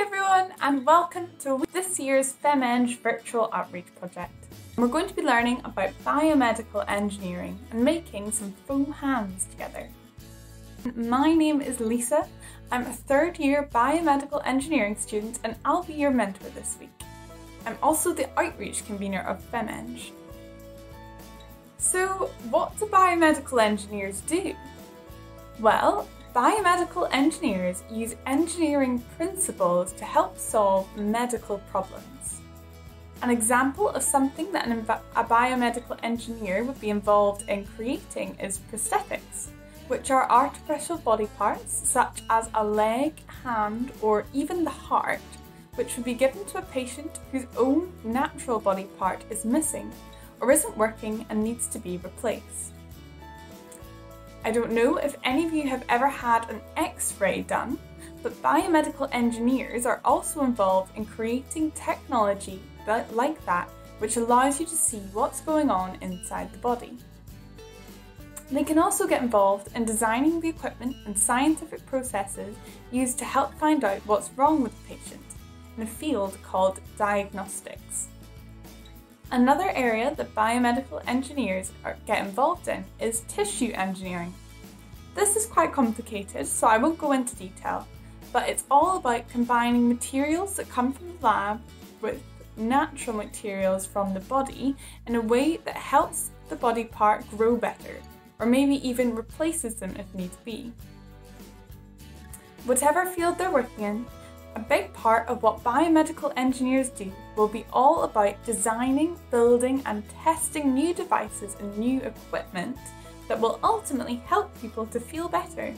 everyone and welcome to this year's FemEng virtual outreach project. We're going to be learning about biomedical engineering and making some foam hands together. My name is Lisa. I'm a third year biomedical engineering student and I'll be your mentor this week. I'm also the outreach convener of FemEng. So what do biomedical engineers do? Well, Biomedical engineers use engineering principles to help solve medical problems. An example of something that an, a biomedical engineer would be involved in creating is prosthetics, which are artificial body parts such as a leg, hand, or even the heart, which would be given to a patient whose own natural body part is missing or isn't working and needs to be replaced. I don't know if any of you have ever had an x-ray done, but biomedical engineers are also involved in creating technology like that which allows you to see what's going on inside the body. They can also get involved in designing the equipment and scientific processes used to help find out what's wrong with the patient in a field called diagnostics. Another area that biomedical engineers get involved in is tissue engineering. This is quite complicated, so I won't go into detail, but it's all about combining materials that come from the lab with natural materials from the body in a way that helps the body part grow better, or maybe even replaces them if need be. Whatever field they're working in, a big part of what biomedical engineers do will be all about designing, building and testing new devices and new equipment that will ultimately help people to feel better.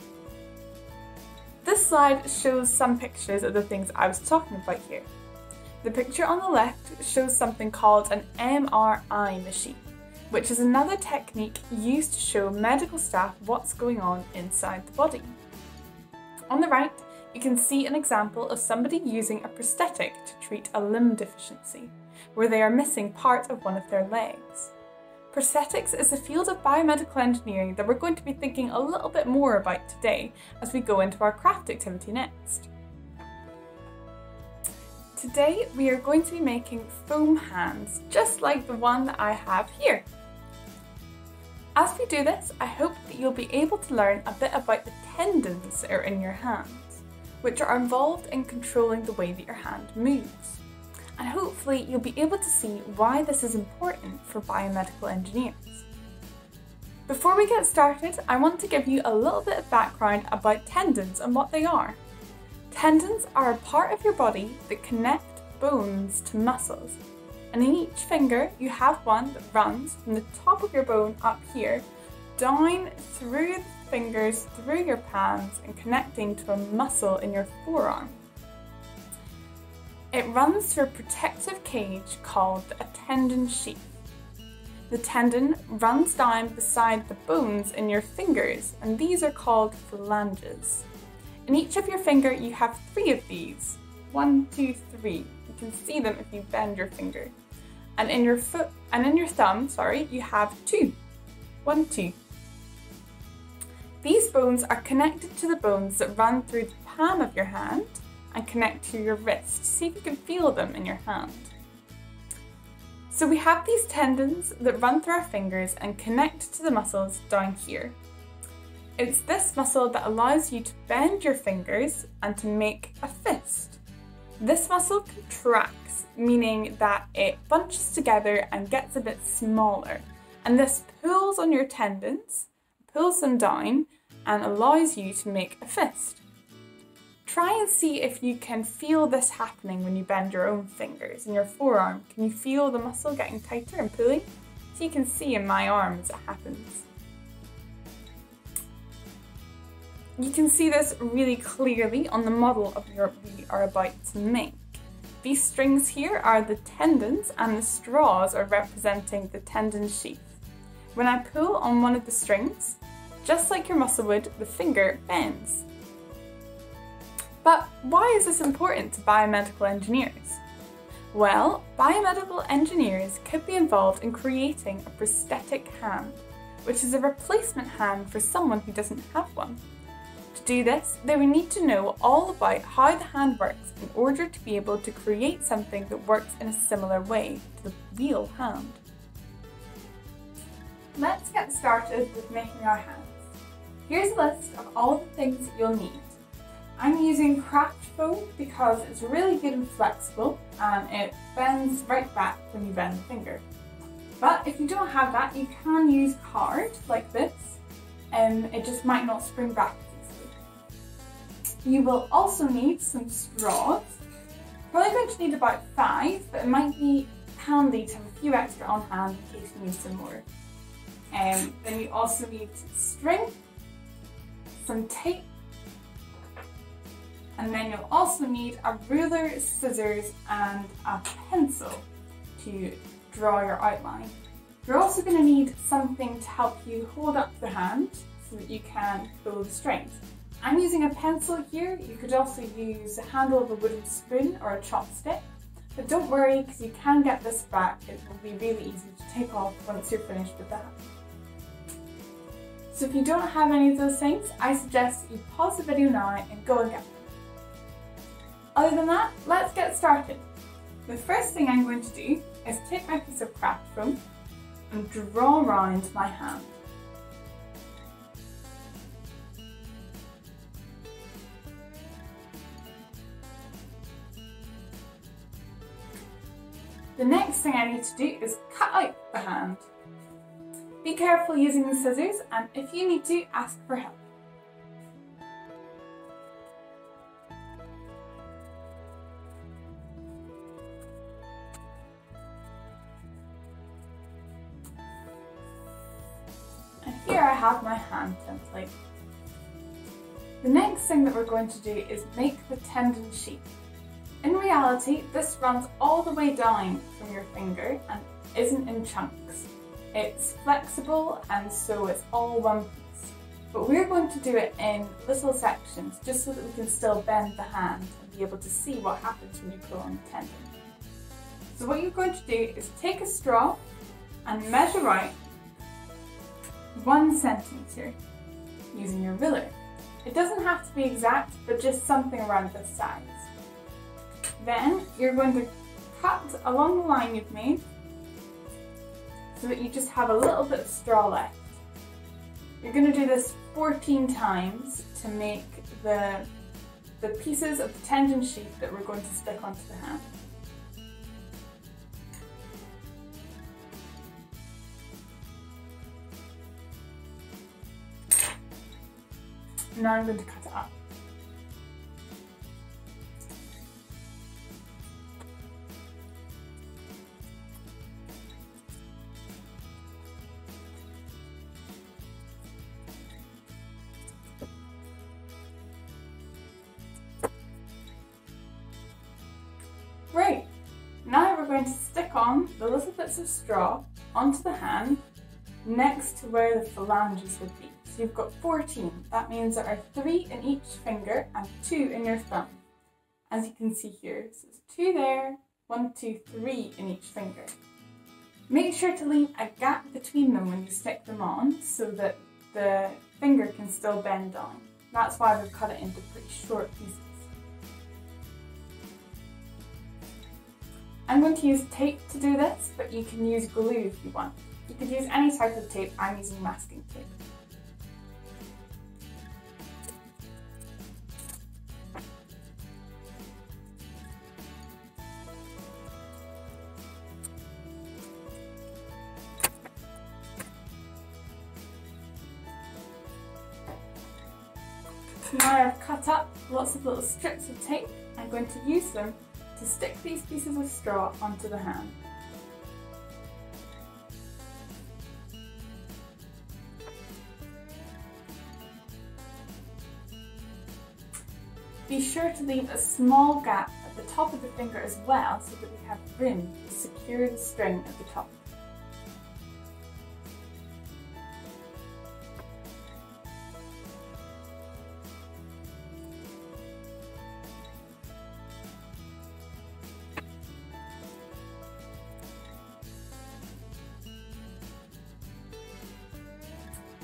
This slide shows some pictures of the things I was talking about here. The picture on the left shows something called an MRI machine, which is another technique used to show medical staff what's going on inside the body. On the right, you can see an example of somebody using a prosthetic to treat a limb deficiency, where they are missing part of one of their legs. Prosthetics is a field of biomedical engineering that we're going to be thinking a little bit more about today as we go into our craft activity next. Today we are going to be making foam hands, just like the one that I have here. As we do this, I hope that you'll be able to learn a bit about the tendons that are in your hand which are involved in controlling the way that your hand moves. And hopefully you'll be able to see why this is important for biomedical engineers. Before we get started, I want to give you a little bit of background about tendons and what they are. Tendons are a part of your body that connect bones to muscles. And in each finger, you have one that runs from the top of your bone up here, down through fingers through your palms and connecting to a muscle in your forearm. It runs through a protective cage called a tendon sheath. The tendon runs down beside the bones in your fingers, and these are called phalanges. In each of your finger, you have three of these. One, two, three. You can see them if you bend your finger. And in your foot and in your thumb, sorry, you have two. One, two. These bones are connected to the bones that run through the palm of your hand and connect to your wrist. See if you can feel them in your hand. So we have these tendons that run through our fingers and connect to the muscles down here. It's this muscle that allows you to bend your fingers and to make a fist. This muscle contracts, meaning that it bunches together and gets a bit smaller. And this pulls on your tendons pulls them down and allows you to make a fist. Try and see if you can feel this happening when you bend your own fingers in your forearm. Can you feel the muscle getting tighter and pulling? So you can see in my arm as it happens. You can see this really clearly on the model of what we are about to make. These strings here are the tendons and the straws are representing the tendon sheath. When I pull on one of the strings, just like your muscle would, the finger bends. But why is this important to biomedical engineers? Well, biomedical engineers could be involved in creating a prosthetic hand, which is a replacement hand for someone who doesn't have one. To do this, they would need to know all about how the hand works in order to be able to create something that works in a similar way to the real hand. Let's get started with making our hands. Here's a list of all the things you'll need. I'm using craft foam because it's really good and flexible and it bends right back when you bend the finger. But if you don't have that, you can use card like this and it just might not spring back easily. You will also need some straws. Probably going to need about five, but it might be handy to have a few extra on hand in case you need some more. Um, then you also need string, some tape, and then you'll also need a ruler, scissors, and a pencil to draw your outline. You're also going to need something to help you hold up the hand so that you can pull the strings. I'm using a pencil here, you could also use the handle of a wooden spoon or a chopstick, but don't worry because you can get this back, it will be really easy to take off once you're finished with that. So if you don't have any of those things, I suggest you pause the video now and go them. Other than that, let's get started. The first thing I'm going to do is take my piece of craft foam and draw around my hand. The next thing I need to do is cut out the hand. Be careful using the scissors and if you need to, ask for help. And here I have my hand template. The next thing that we're going to do is make the tendon sheath. In reality, this runs all the way down from your finger and isn't in chunks. It's flexible and so it's all one piece. But we're going to do it in little sections just so that we can still bend the hand and be able to see what happens when you pull on the tendon. So what you're going to do is take a straw and measure out one centimetre using your ruler. It doesn't have to be exact, but just something around this size. Then you're going to cut along the line you've made so that you just have a little bit of straw left. You're going to do this 14 times to make the, the pieces of the tendon sheath that we're going to stick onto the hand. Now I'm going to cut now we're going to stick on the little bits of straw onto the hand next to where the phalanges would be. So you've got 14. That means there are three in each finger and two in your thumb. As you can see here, so it's two there, one, two, three in each finger. Make sure to leave a gap between them when you stick them on so that the finger can still bend down. That's why we've cut it into pretty short pieces. I'm going to use tape to do this, but you can use glue if you want. You could use any type of tape, I'm using masking tape. Now I've cut up lots of little strips of tape, I'm going to use them to stick these pieces of straw onto the hand. Be sure to leave a small gap at the top of the finger as well so that we have room to secure the string at the top.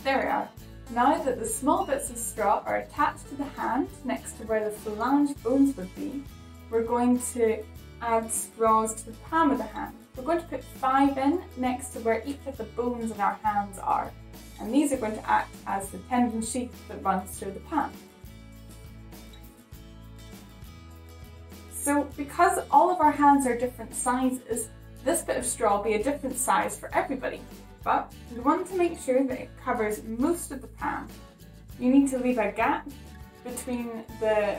There we are. Now that the small bits of straw are attached to the hand next to where the phalange bones would be, we're going to add straws to the palm of the hand. We're going to put five in next to where each of the bones in our hands are, and these are going to act as the tendon sheath that runs through the palm. So because all of our hands are different sizes, this bit of straw will be a different size for everybody but we want to make sure that it covers most of the palm. You need to leave a gap between the,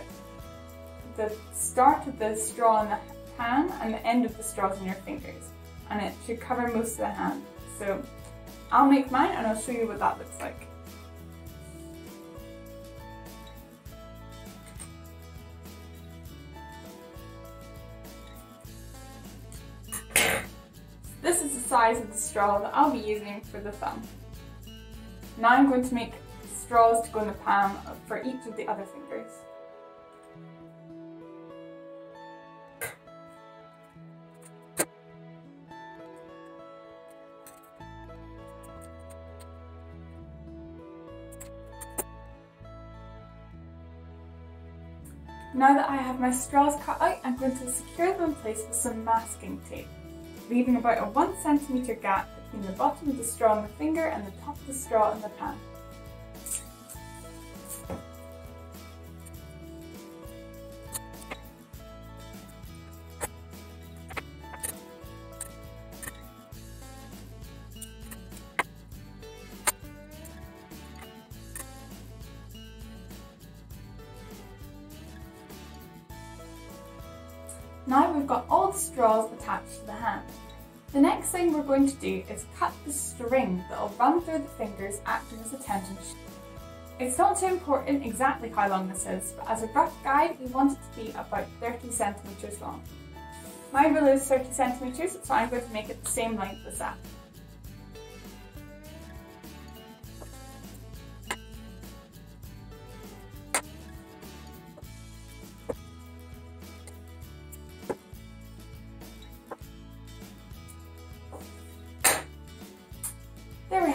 the start of the straw in the hand and the end of the straws in your fingers and it should cover most of the hand. So I'll make mine and I'll show you what that looks like. This is the size of the straw that I'll be using for the thumb. Now I'm going to make straws to go in the palm for each of the other fingers. Now that I have my straws cut out, I'm going to secure them in place with some masking tape leaving about a 1 centimetre gap between the bottom of the straw in the finger and the top of the straw in the pan. Now we've got all the straws attached to the hand. The next thing we're going to do is cut the string that will run through the fingers acting as a tendon. It's not too important exactly how long this is, but as a rough guide we want it to be about 30 centimetres long. My ruler is 30 centimetres, so I'm going to make it the same length as that.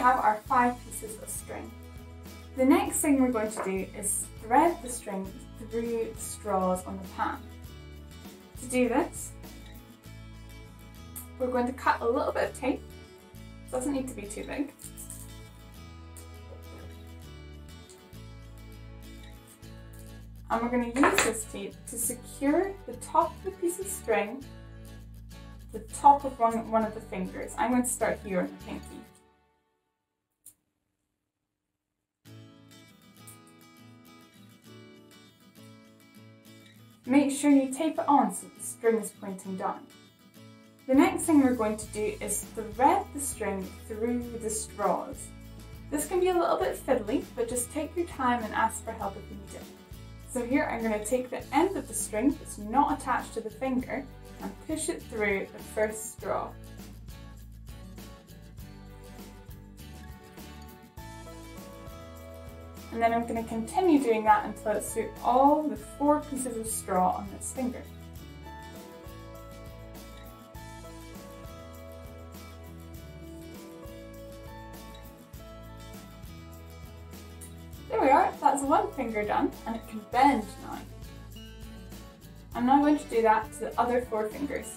Have our five pieces of string. The next thing we're going to do is thread the string through the straws on the pan. To do this, we're going to cut a little bit of tape. It doesn't need to be too big. And we're going to use this tape to secure the top of the piece of string the top of one, one of the fingers. I'm going to start here on the pinky. Make sure you tape it on so the string is pointing down. The next thing we're going to do is thread the string through the straws. This can be a little bit fiddly, but just take your time and ask for help if you need it. So here I'm going to take the end of the string that's not attached to the finger and push it through the first straw. And then I'm going to continue doing that until it's through all the four pieces of straw on this finger. There we are, that's one finger done and it can bend now. I'm now going to do that to the other four fingers.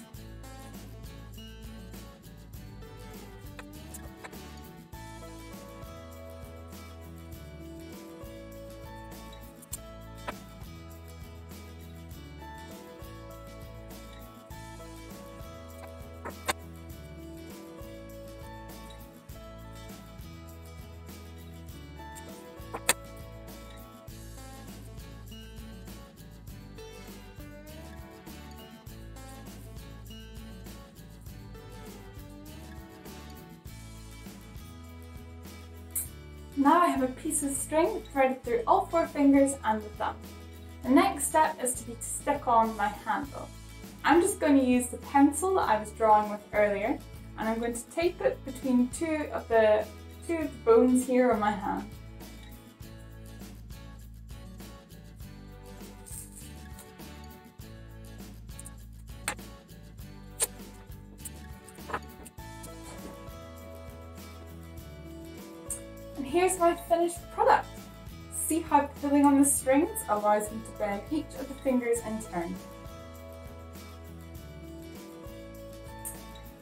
Now I have a piece of string threaded through all four fingers and the thumb. The next step is to be to stick on my handle. I'm just going to use the pencil that I was drawing with earlier and I'm going to tape it between two of the two of the bones here on my hand. Here's my finished product. See how pulling on the strings allows me to bend each of the fingers in turn.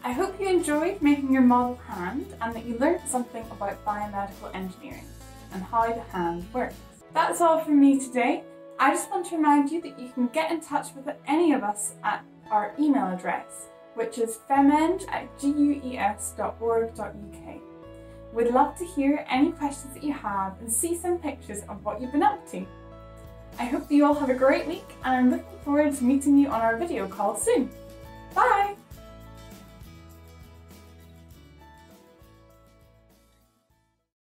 I hope you enjoyed making your model hand and that you learned something about biomedical engineering and how the hand works. That's all from me today. I just want to remind you that you can get in touch with any of us at our email address, which is femeng at gues.org.uk. We'd love to hear any questions that you have and see some pictures of what you've been up to. I hope that you all have a great week and I'm looking forward to meeting you on our video call soon.